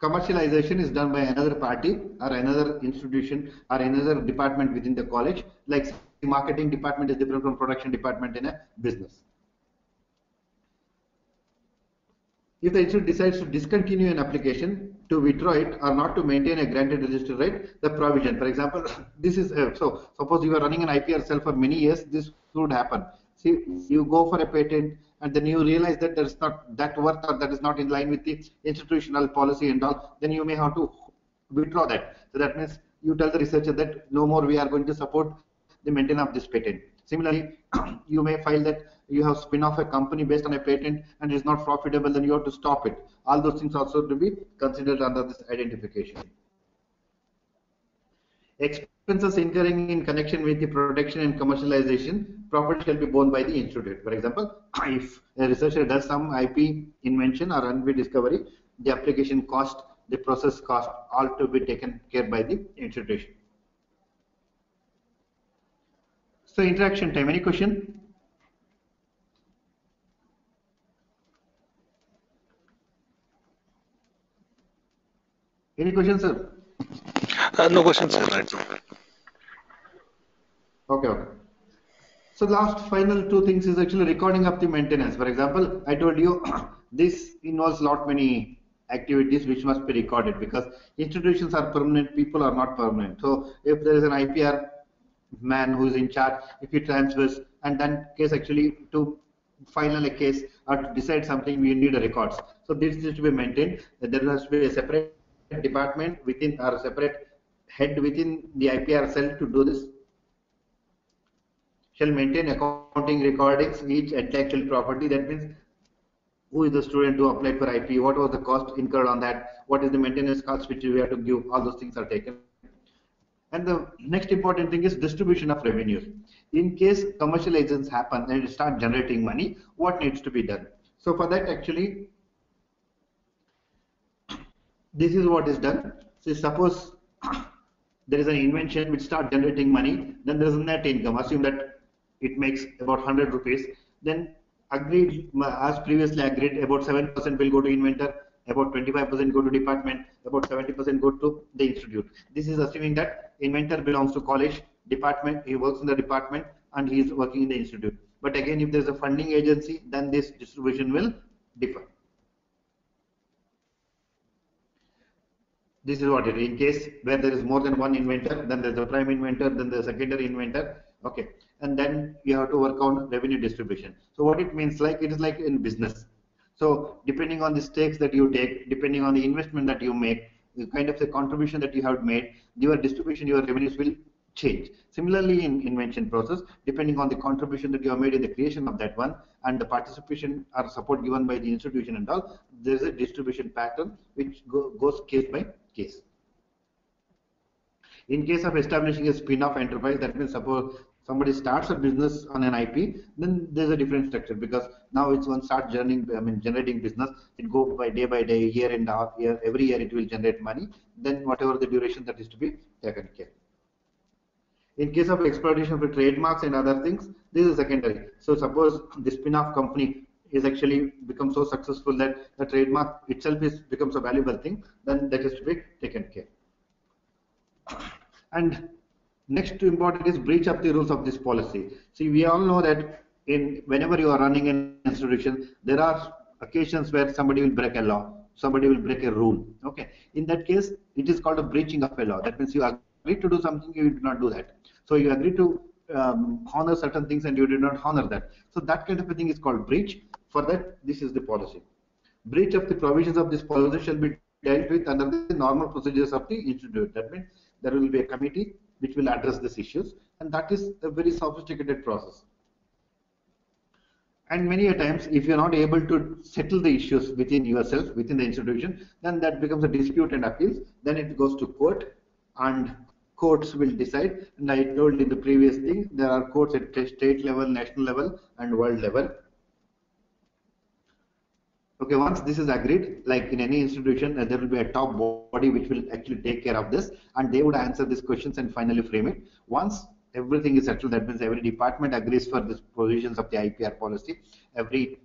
Commercialization is done by another party or another institution or another department within the college. Like marketing department is different from production department in a business. If the institute decides to discontinue an application, to withdraw it or not to maintain a granted register right, the provision. For example, (laughs) this is uh, so. Suppose you are running an IPR cell for many years, this would happen. See, you go for a patent and then you realize that there is not that worth or that is not in line with the institutional policy and all. Then you may have to withdraw that. So that means you tell the researcher that no more we are going to support the maintenance of this patent. Similarly, (clears throat) you may file that you have spin off a company based on a patent and it's not profitable, then you have to stop it. All those things also to be considered under this identification. expenses incurring in connection with the production and commercialization, profit shall be borne by the institute. For example, if a researcher does some IP invention or IP discovery, the application cost, the process cost, all to be taken care by the institution. So interaction time, any question? Any questions, sir? Uh, no questions, sir. Okay, okay. So last final two things is actually recording of the maintenance. For example, I told you (clears throat) this involves lot many activities which must be recorded because institutions are permanent, people are not permanent. So if there is an IPR man who is in charge, if he transfers and then case actually to final a case or to decide something, we need a records. So this needs to be maintained. There has to be a separate department within or separate head within the IPR cell to do this shall maintain accounting recordings each intellectual property. That means who is the student who applied for IP, what was the cost incurred on that, what is the maintenance cost which we have to give, all those things are taken. And the next important thing is distribution of revenues. In case commercial agents happen and start generating money, what needs to be done? So for that actually, this is what is done. So suppose (coughs) there is an invention which start generating money, then there is a net income. Assume that it makes about 100 rupees. Then agreed, as previously agreed, about 7% will go to inventor, about 25% go to department, about 70% go to the institute. This is assuming that inventor belongs to college, department, he works in the department, and he is working in the institute. But again, if there is a funding agency, then this distribution will differ. This is what it is. In case where there is more than one inventor, then there's a prime inventor, then the secondary inventor. Okay, and then you have to work on revenue distribution. So what it means like it is like in business. So depending on the stakes that you take, depending on the investment that you make, the kind of the contribution that you have made, your distribution, your revenues will change. Similarly, in invention process, depending on the contribution that you have made in the creation of that one and the participation or support given by the institution and all, there is a distribution pattern which go, goes case by case. In case of establishing a spin-off enterprise, that means suppose somebody starts a business on an IP, then there's a different structure because now it's one start generating, I mean, generating business. It goes by day by day, year and half year. Every year it will generate money. Then whatever the duration that is to be taken care. In case of exploitation for trademarks and other things, this is secondary. So suppose the spin-off company is actually become so successful that the trademark itself is becomes a valuable thing, then that is to be taken care. And next to important is breach of the rules of this policy. See, we all know that in whenever you are running an institution, there are occasions where somebody will break a law, somebody will break a rule. Okay, in that case, it is called a breaching of a law. That means you agree to do something, you did not do that. So you agree to um, honor certain things and you did not honor that. So that kind of a thing is called breach. For that, this is the policy. Breach of the provisions of this policy shall be dealt with under the normal procedures of the institute. That means there will be a committee which will address these issues and that is a very sophisticated process. And many a times, if you're not able to settle the issues within yourself, within the institution, then that becomes a dispute and appeals. Then it goes to court and courts will decide. And I told in the previous thing, there are courts at state level, national level, and world level. Okay, once this is agreed, like in any institution, uh, there will be a top body which will actually take care of this, and they would answer these questions and finally frame it. Once everything is settled, that means every department agrees for the provisions of the IPR policy, every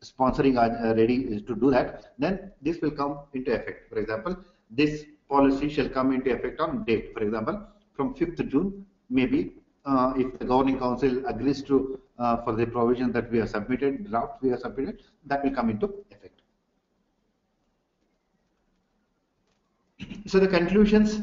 sponsoring are uh, ready to do that, then this will come into effect. For example, this policy shall come into effect on date. For example, from 5th June, maybe uh, if the governing council agrees to uh, for the provision that we have submitted, draft we have submitted, that will come into effect. So the conclusions,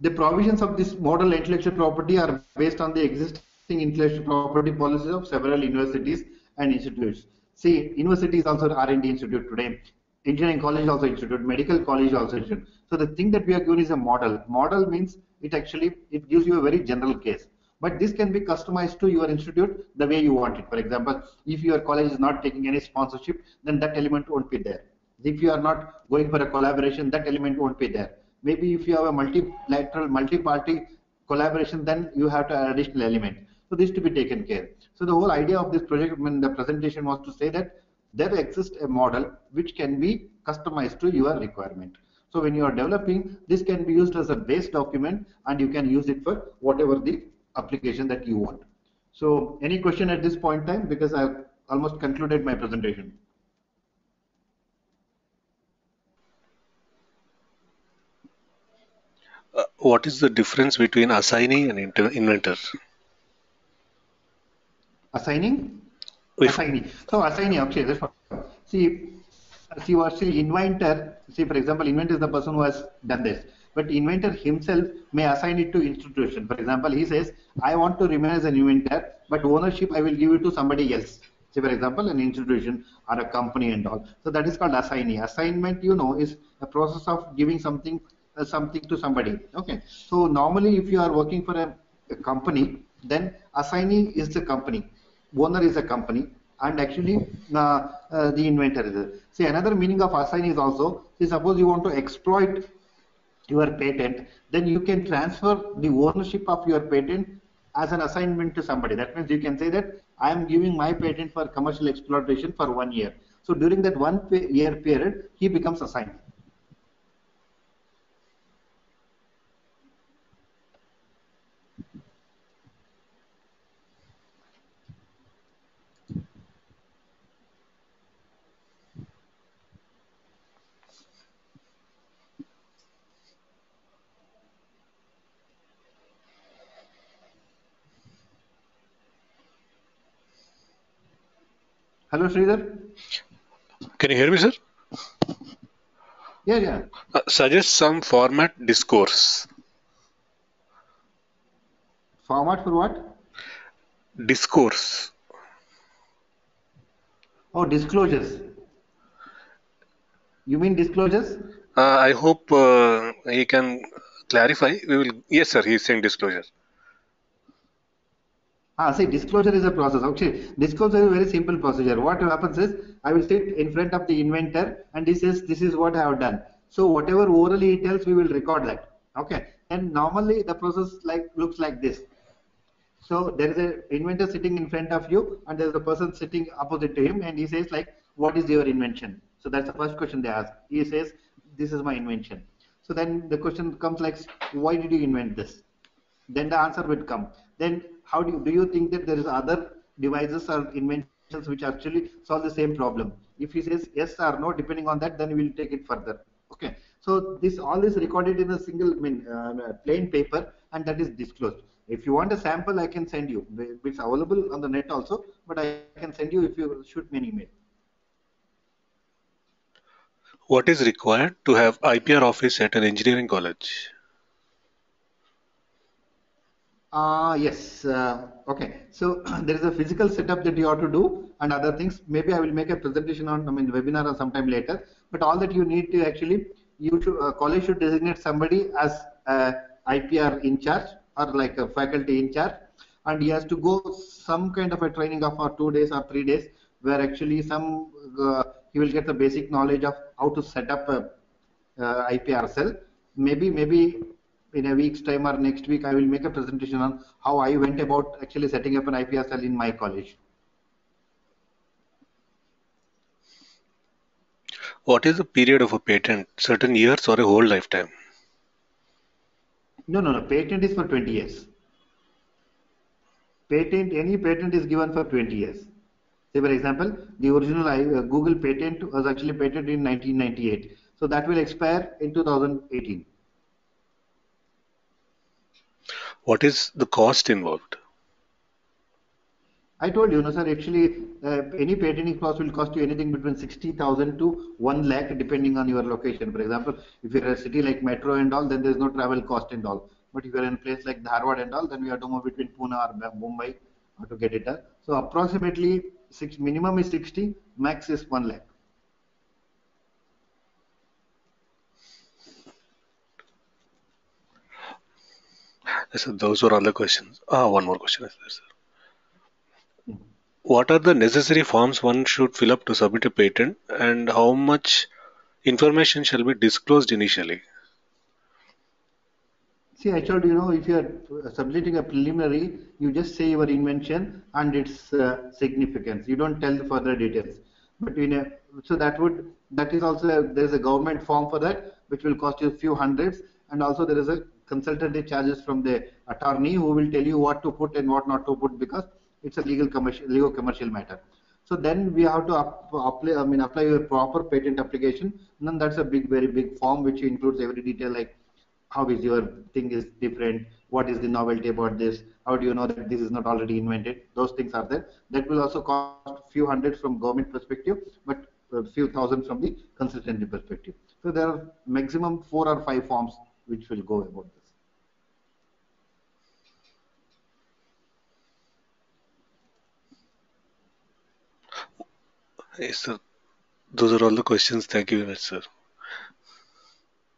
the provisions of this model intellectual property are based on the existing intellectual property policies of several universities and institutes. See, universities also R&D institute today, engineering college also institute, medical college also institute. So the thing that we are given is a model. Model means it actually, it gives you a very general case. But this can be customized to your institute the way you want it. For example, if your college is not taking any sponsorship, then that element won't be there. If you are not going for a collaboration, that element won't be there. Maybe if you have a multilateral, multi-party collaboration, then you have to add additional element. So this to be taken care. So the whole idea of this project, when the presentation was to say that there exists a model which can be customized to your requirement. So when you are developing, this can be used as a base document and you can use it for whatever the application that you want. So any question at this point in time because I've almost concluded my presentation. Uh, what is the difference between assigning and inventor? Assigning? If, assigning. So assigning, okay. See, see, actually inventor, see, for example, inventor is the person who has done this. But inventor himself may assign it to institution. For example, he says, I want to remain as an inventor, but ownership I will give it to somebody else. Say, for example, an institution or a company and all. So that is called assignee. Assignment, you know, is a process of giving something uh, something to somebody. Okay. So normally, if you are working for a, a company, then assignee is the company, owner is a company, and actually uh, uh, the inventor is. See, another meaning of assignee is also, see, suppose you want to exploit your patent, then you can transfer the ownership of your patent as an assignment to somebody. That means you can say that I am giving my patent for commercial exploitation for one year. So during that one year period, he becomes assigned. Hello, Sridhar. Can you hear me, sir? Yeah, yeah. Uh, suggest some format discourse. Format for what? Discourse. Oh, disclosures. You mean disclosures? Uh, I hope uh, he can clarify. We will. Yes, sir. He is saying disclosure. Ah, see, disclosure is a process. Okay, disclosure is a very simple procedure. What happens is, I will sit in front of the inventor and he says, this is what I have done. So whatever orally he tells, we will record that. Okay, and normally the process like looks like this. So there is an inventor sitting in front of you and there is a person sitting opposite to him and he says like, what is your invention? So that's the first question they ask. He says, this is my invention. So then the question comes like, why did you invent this? Then the answer would come. Then how do you, do you think that there is other devices or inventions which actually solve the same problem? If he says yes or no, depending on that, then we will take it further. Okay. So this all is recorded in a single I mean, uh, plain paper, and that is disclosed. If you want a sample, I can send you. It's available on the net also, but I can send you if you shoot me an email. What is required to have IPR office at an engineering college? Uh, yes. Uh, okay. So (clears throat) there is a physical setup that you have to do and other things. Maybe I will make a presentation on, I mean, webinar or sometime later. But all that you need to actually, you should, uh, college should designate somebody as IPR in charge or like a faculty in charge. And he has to go some kind of a training of for two days or three days where actually some, uh, he will get the basic knowledge of how to set up a uh, IPR cell. Maybe, maybe in a week's time or next week, I will make a presentation on how I went about actually setting up an IPR cell in my college. What is the period of a patent? Certain years or a whole lifetime? No, no, no. Patent is for 20 years. Patent, any patent is given for 20 years. Say, for example, the original uh, Google patent was actually patented in 1998. So that will expire in 2018. What is the cost involved? I told you, no, sir. Actually, uh, any patenting cost will cost you anything between sixty thousand to one lakh, depending on your location. For example, if you're a city like Metro and all, then there's no travel cost and all. But if you're in a place like Dharwad and all, then we have to move between Pune or Mumbai to get it done. So approximately six minimum is sixty, max is one lakh. So those were all the questions. Ah, one more question is there, sir. What are the necessary forms one should fill up to submit a patent, and how much information shall be disclosed initially? See, told you know, if you are submitting a preliminary, you just say your invention and its uh, significance. You don't tell the further details. But in a, so that would that is also there is a government form for that, which will cost you a few hundreds, and also there is a consultancy charges from the attorney who will tell you what to put and what not to put because it's a legal commercial legal commercial matter. So then we have to apply I mean apply a proper patent application. And then that's a big very big form which includes every detail like how is your thing is different? What is the novelty about this? How do you know that this is not already invented? Those things are there. That will also cost few hundreds from government perspective but a few thousand from the consultancy perspective. So there are maximum four or five forms which will go about this Yes, sir. Those are all the questions. Thank you very much, sir.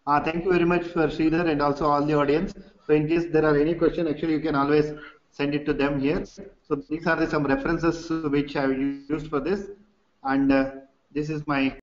Uh, thank you very much for Sridhar and also all the audience. So in case there are any question, actually you can always send it to them here. So these are the, some references which I used for this. And uh, this is my